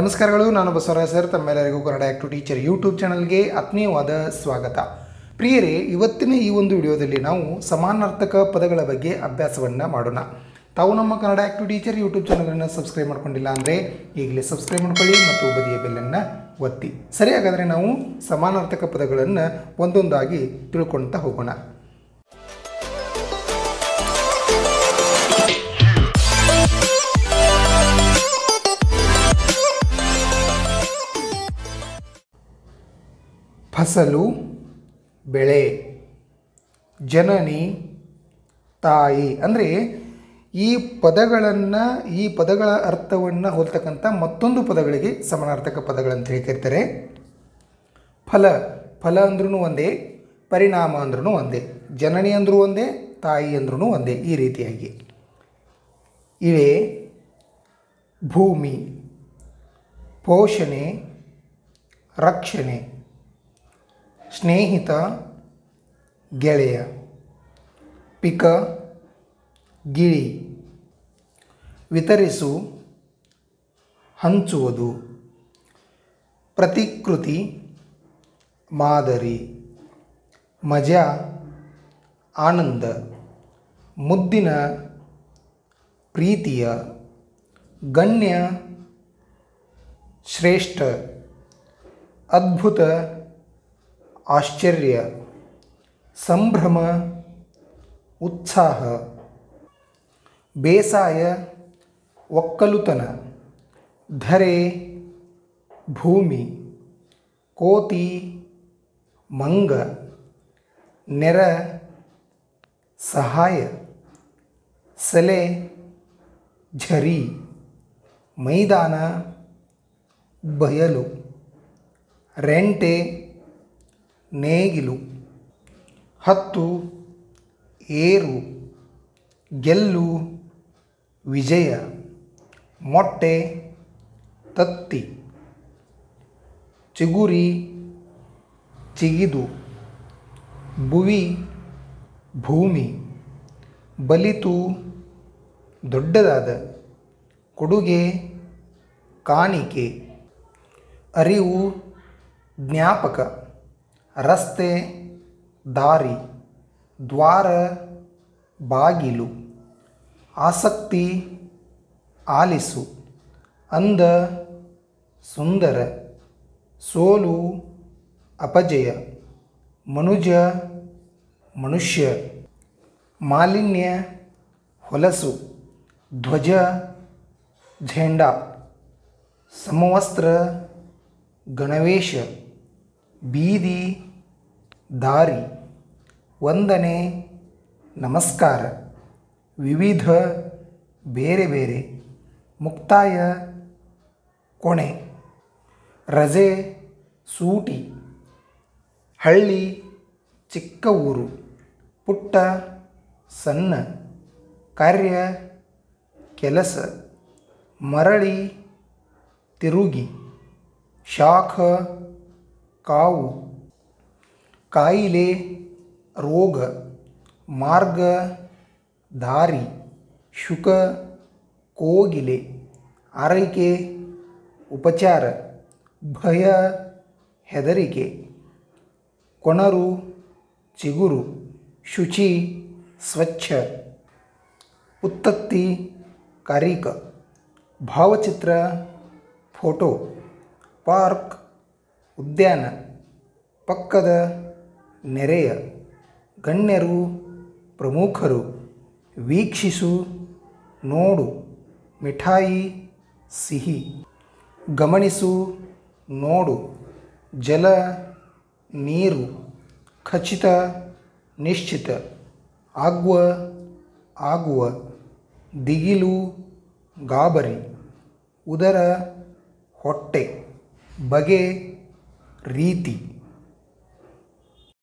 ನಮಸ್ಕಾರಗಳು, ನಾನು ಬಸವರಾಜ್ ಸರ್. ತಮ್ಮೆಲ್ಲರಿಗೂ ಕನ್ನಡ ಆ್ಯಕ್ಟು ಟೀಚರ್ ಯೂಟ್ಯೂಬ್ ಚಾನಲ್ಗೆ ಆತ್ಮೀಯವಾದ ಸ್ವಾಗತ. ಪ್ರಿಯರೇ, ಇವತ್ತಿನ ಈ ಒಂದು ವಿಡಿಯೋದಲ್ಲಿ ನಾವು ಸಮಾನಾರ್ಥಕ ಪದಗಳ ಬಗ್ಗೆ ಅಭ್ಯಾಸವನ್ನು ಮಾಡೋಣ. ತಾವು ನಮ್ಮ ಕನ್ನಡ ಆಕ್ಟಿವ್ ಟೀಚರ್ ಯೂಟ್ಯೂಬ್ ಚಾನಲನ್ನು ಸಬ್ಸ್ಕ್ರೈಬ್ ಮಾಡ್ಕೊಂಡಿಲ್ಲ ಅಂದರೆ ಈಗಲೇ ಸಬ್ಸ್ಕ್ರೈಬ್ ಮಾಡ್ಕೊಳ್ಳಿ ಮತ್ತು ಬದಿಯ ಬೆಲ್ಲನ್ನು ಒತ್ತಿ. ಸರಿ ನಾವು ಸಮಾನಾರ್ಥಕ ಪದಗಳನ್ನು ಒಂದೊಂದಾಗಿ ತಿಳ್ಕೊಳ್ತಾ ಹೋಗೋಣ. ಫಸಲು ಬೆಳೆ, ಜನನಿ, ತಾಯಿ ಅಂದರೆ ಈ ಪದಗಳನ್ನು, ಈ ಪದಗಳ ಅರ್ಥವನ್ನು ಹೋಲ್ತಕ್ಕಂಥ ಮತ್ತೊಂದು ಪದಗಳಿಗೆ ಸಮಾನಾರ್ಥಕ ಪದಗಳಂತ ಹೇಳಿ ಕರಿತಾರೆ ಫಲ ಫಲ ಅಂದ್ರೂ ಒಂದೇ, ಪರಿಣಾಮ ಅಂದ್ರೂ ಒಂದೇ, ಜನನಿ ಅಂದರೂ ಒಂದೇ, ತಾಯಿ ಅಂದ್ರೂ ಒಂದೇ ಈ ರೀತಿಯಾಗಿ. ಇವೆ ಭೂಮಿ, ಪೋಷಣೆ, ರಕ್ಷಣೆ. ಸ್ನೇಹಿತ, ಗೆಳೆಯ, ಪಿಕ, ಗಿಳಿ, ವಿತರಿಸು, ಹಂಚುವುದು, ಪ್ರತಿಕೃತಿ, ಮಾದರಿ, ಮಜಾ, ಆನಂದ, ಮುದ್ದಿನ, ಪ್ರೀತಿಯ, ಗಣ್ಯ, ಶ್ರೇಷ್ಠ, ಅದ್ಭುತ ಆಶ್ಚರ್ಯ, ಸಂಭ್ರಮ, ಉತ್ಸಾಹ, ಬೇಸಾಯ, ಒಕ್ಕಲುತನ, ಧರೆ, ಭೂಮಿ, ಕೋತಿ, ಮಂಗ, ನೆರ, ಸಹಾಯ, ಸಲೆ, ಝರಿ, ಮೈದಾನ, ಬಯಲು, ರೆಂಟೆ. ನೇಗಿಲು, ಹತ್ತು, ಏರು, ಗೆಲ್ಲು, ವಿಜಯ, ಮೊಟ್ಟೆ, ತತ್ತಿ, ಚಿಗುರಿ, ಚಿಗಿದು, ಭುವಿ, ಭೂಮಿ, ಬಲಿತು, ದೊಡ್ಡದಾದ, ಕೊಡುಗೆ, ಕಾಣಿಕೆ, ಅರಿವು, ಜ್ಞಾಪಕ. ರಸ್ತೆ, ದಾರಿ, ದ್ವಾರ, ಬಾಗಿಲು, ಆಸಕ್ತಿ, ಆಲಿಸು ಅಂದ ಸುಂದರ, ಸೋಲು, ಅಪಜಯ, ಮನುಜ, ಮನುಷ್ಯ, ಮಾಲಿನ್ಯ, ಹೊಲಸು, ಧ್ವಜ, ಝೇಂಡಾ, ಸಮವಸ್ತ್ರ, ಗಣವೇಶ. ಬೀದಿ, ದಾರಿ, ವಂದನೆ, ನಮಸ್ಕಾರ, ವಿವಿಧ, ಬೇರೆ ಬೇರೆ, ಮುಕ್ತಾಯ, ಕೊಣೆ, ರಜೆ, ಸೂಟಿ, ಹಳ್ಳಿ, ಚಿಕ್ಕ ಊರು, ಪುಟ್ಟ, ಸಣ್ಣ, ಕಾರ್ಯ, ಕೆಲಸ, ಮರಳಿ, ತಿರುಗಿ, ಶಾಖ ಕಾವು ಕಾಯಿಲೆ ರೋಗ ಮಾರ್ಗ ದಾರಿ ಶುಕ ಕೋಗಿಲೆ ಆರೈಕೆ ಉಪಚಾರ ಭಯ ಹೆದರಿಕೆ ಕೊಣರು ಚಿಗುರು ಶುಚಿ ಸ್ವಚ್ಛ ಉತ್ತತ್ತಿ ಕಾರಿಕ ಭಾವಚಿತ್ರ ಫೋಟೋ ಪಾರ್ಕ್ ಉದ್ಯಾನ, ಪಕ್ಕದ ನೆರೆಯ ಗಣ್ಯರು, ಪ್ರಮುಖರು ವೀಕ್ಷಿಸು, ನೋಡು, ಮಿಠಾಯಿ, ಸಿಹಿ, ಗಮನಿಸು, ನೋಡು, ಜಲ, ನೀರು, ಖಚಿತ, ನಿಶ್ಚಿತ, ಆಗುವ ಆಗುವ, ದಿಗಿಲು, ಗಾಬರಿ, ಉದರ, ಹೊಟ್ಟೆ, ಬಗೆ रीति।